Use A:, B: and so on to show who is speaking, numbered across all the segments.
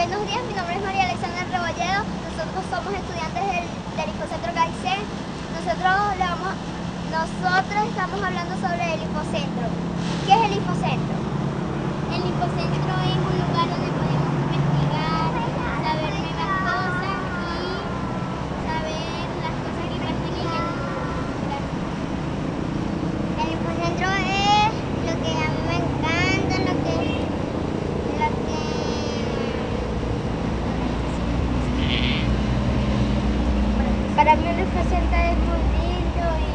A: Buenos días, mi nombre es María Alexandra Rebolledo. Nosotros somos estudiantes del, del Infocentro. Nosotros, le vamos, nosotros estamos hablando sobre el Infocentro. ¿Qué es el Infocentro?
B: El Infocentro es un lugar donde podemos investigar, saber nuevas cosas y saber las cosas que pasan en el mundo.
A: El Infocentro es lo que a mí me encanta, lo que... Lo que... Para mí el Infocentro es muy lindo y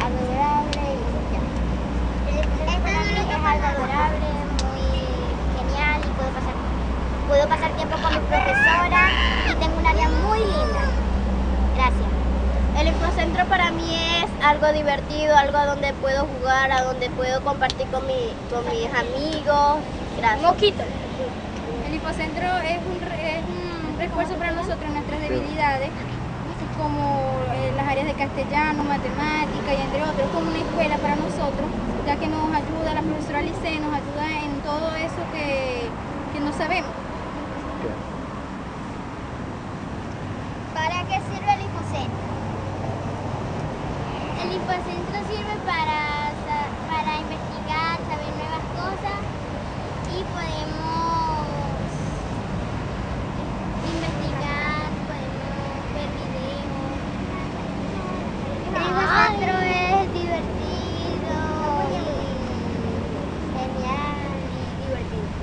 A: adorable y ya. El Infocentro para mí es algo adorable, muy genial y puedo pasar, puedo pasar tiempo con mi profesora y tengo un área muy linda. Gracias.
C: El Infocentro para mí es algo divertido, algo a donde puedo jugar, a donde puedo compartir con, mi, con mis amigos. Gracias.
D: Moquito. El Infocentro es un, es un refuerzo para nosotros en nuestras debilidades, como eh, las áreas de castellano, matemática y entre otros, como una escuela para nosotros, ya que nos ayuda, la profesora Lice nos ayuda en todo eso que, que no sabemos.
A: ¿Para qué sirve el Infocentro?
B: El Infocentro sirve para, para investigar, saber nuevas cosas y podemos investigar, podemos ver videos.
A: El Infocentro es divertido y genial y divertido.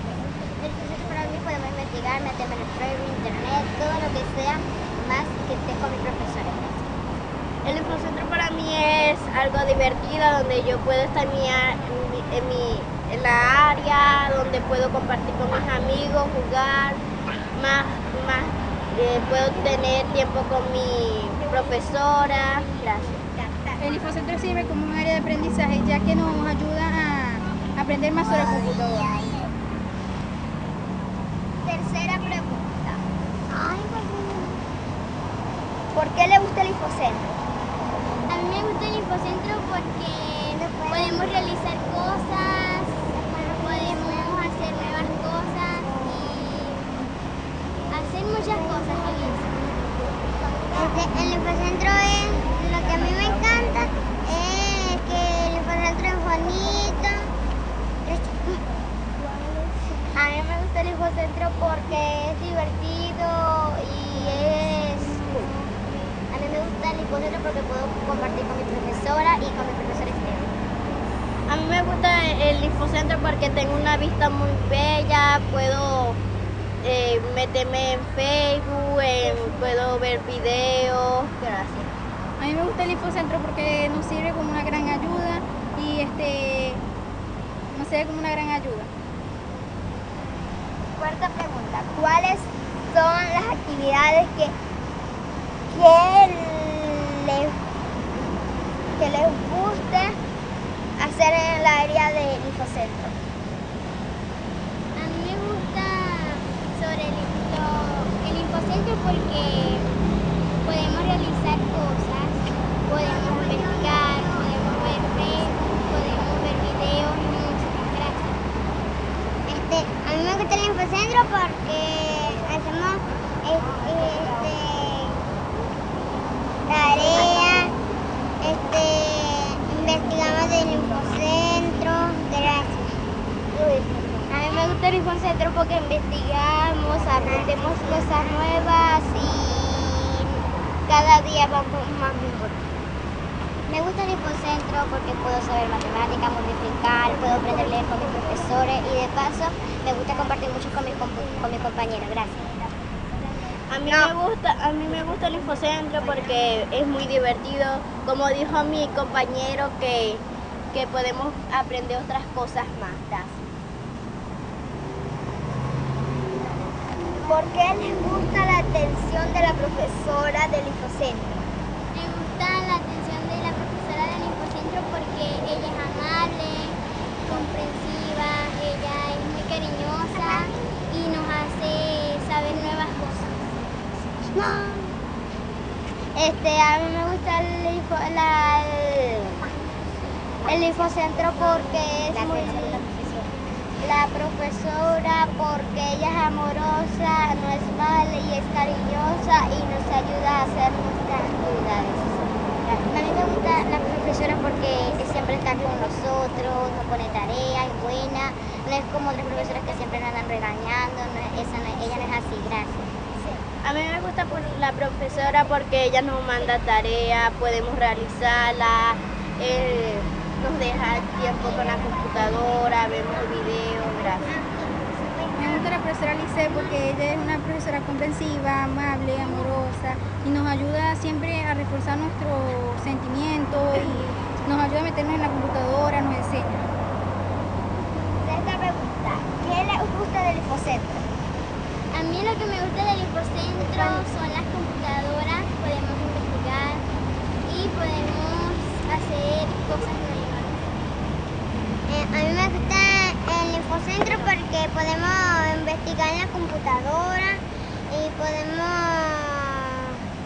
A: Infocentro para mí podemos investigar, meterme en el internet, todo lo que sea, más que esté con mi profesora.
C: El Infocentro para mí es algo divertido, donde yo puedo estar en, mi, en, mi- en la área, donde puedo compartir con mis amigos, jugar, más, más eh, puedo tener tiempo con mi profesora. Gracias.
D: El Infocentro sirve como un área de aprendizaje, ya que nos ayuda a aprender más sobre computadora.
A: Tercera pregunta. ¿Por qué le gusta el Infocentro?
B: Mí me gusta el Infocentro porque podemos realizar cosas, podemos hacer nuevas cosas y hacer muchas cosas en eso.
A: Este, el Infocentro es, lo que a mí me encanta es que el Infocentro es bonito. A mí me gusta el Infocentro porque es divertido y es cool. A mí me gusta el Infocentro porque puedo compartir con mi profesora y con mi profesor externo.
C: A mí me gusta el Infocentro porque tengo una vista muy bella, puedo eh, meterme en Facebook, puedo ver videos. Gracias.
D: A mí me gusta el Infocentro porque nos sirve como una gran ayuda y este nos sirve como una gran ayuda.
A: Cuarta pregunta. ¿Cuáles son las actividades que, que, les, que les guste hacer en el área Infocentro?
B: A mí me gusta sobre el, lo- el Infocentro porque podemos realizar cosas, podemos investigar, podemos ver podemos ver videos y música. Gracias.
A: Este, a mí me gusta el Infocentro porque hacemos este, tarea, este, investigamos del Infocentro. Gracias. A mí me gusta el Infocentro porque investigamos, aprendemos cosas nuevas y cada día vamos más mejor. Me gusta el Infocentro porque puedo saber matemáticas, multiplicar, puedo aprender a leer con mis profesores y de paso me gusta compartir mucho con mis, con compañeros. Gracias.
C: A mí me gusta, a mí me gusta el Infocentro porque es muy divertido. Como dijo mi compañero que, que podemos aprender otras cosas más. Gracias.
A: ¿Por qué les gusta la atención de la profesora del Infocentro?
B: Me gusta la atención de la profesora del Infocentro porque ella es amable, comprensiva, ella es muy cariñosa y nos hace saber nuevas cosas.
A: Este, a mí me gusta el, info- la- el, el Infocentro porque es muy... La profesora porque ella es amorosa, no es mala y es cariñosa y nos ayuda a hacer nuestras actividades. A mí me gusta la profesora porque siempre está con nosotros, nos pone tareas, es buena, no es como otras profesoras que siempre nos andan regañando, no es- esa no- ella no es así, gracias.
C: A mí me gusta la profesora porque ella nos manda tareas, podemos realizarla, eh, nos deja tiempo con la computadora, vemos videos, gracias.
D: Me gusta la profesora Lice porque ella es una profesora comprensiva, amable, amorosa y nos ayuda siempre a reforzar nuestros sentimientos y nos ayuda a meternos en la computadora, nos enseña.
A: Esta pregunta, ¿qué le gusta del Infocentro?
B: A mí lo que me gusta del infocentro son las computadoras, podemos investigar y podemos hacer cosas nuevas.
A: Eh, a mí me gusta el Infocentro porque podemos investigar en la computadora y podemos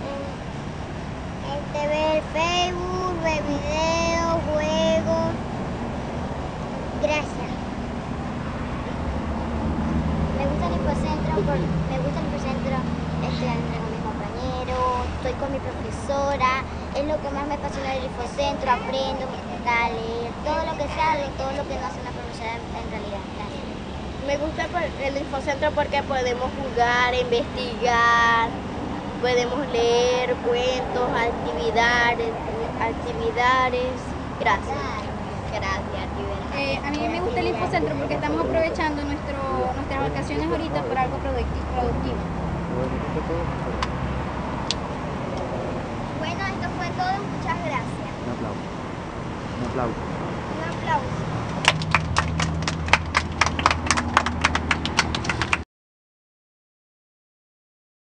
A: eh, este, ver Facebook, ver videos, juegos. Gracias. Me gusta el Infocentro, por- me gusta el Infocentro estudiando con mis compañeros, estoy con mi profesora, es lo que más me apasiona del Infocentro, aprendo, a leer, todo lo que sea, lo- todo lo que no hace una profesora en realidad. Gracias.
C: Me gusta por- el infocentro porque podemos jugar, investigar, podemos leer cuentos, actividades, actividades. Gracias. Gracias.
D: Eh, a mí me gusta el infocentro porque estamos aprovechando nuestro, nuestras vacaciones ahorita para algo producti- productivo.
A: Bueno, esto fue todo, muchas gracias.
E: Un aplauso. Un aplauso.
A: Un aplauso.